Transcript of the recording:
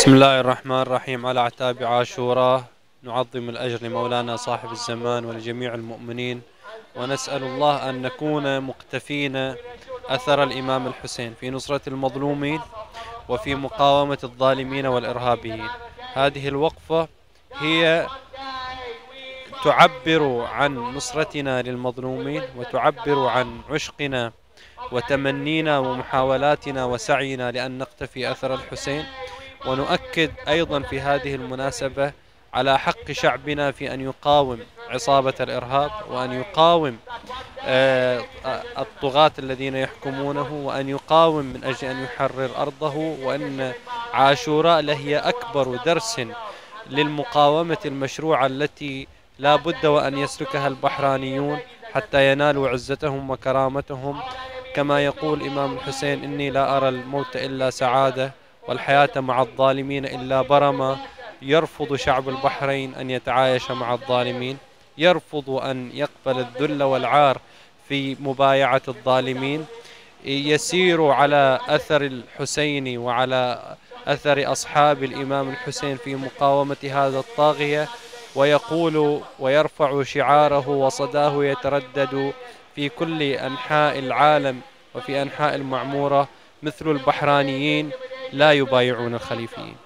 بسم الله الرحمن الرحيم. على اعتاب عاشوراء نعظم الأجر لمولانا صاحب الزمان ولجميع المؤمنين ونسأل الله أن نكون مقتفين أثر الإمام الحسين في نصرة المظلومين وفي مقاومة الظالمين والإرهابيين. هذه الوقفة هي تعبر عن نصرتنا للمظلومين وتعبر عن عشقنا وتمنينا ومحاولاتنا وسعينا لأن نقتفي أثر الحسين. ونؤكد أيضا في هذه المناسبة على حق شعبنا في أن يقاوم عصابة الإرهاب وأن يقاوم آه، الطغاة الذين يحكمونه وأن يقاوم من أجل أن يحرر أرضه وأن عاشوراء لهي أكبر درس للمقاومة المشروعة التي لا بد وأن يسلكها البحرانيون حتى ينالوا عزتهم وكرامتهم. كما يقول إمام الحسين إني لا أرى الموت إلا سعادة. والحياة مع الظالمين إلا برما. يرفض شعب البحرين أن يتعايش مع الظالمين. يرفض أن يقبل الذل والعار في مبايعة الظالمين. يسير على أثر الحسين وعلى أثر أصحاب الإمام الحسين في مقاومة هذا الطاغية. ويقول ويرفع شعاره وصداه يتردد في كل أنحاء العالم وفي أنحاء المعمورة مثل البحرانيين. لا يبايعون الخليفيين.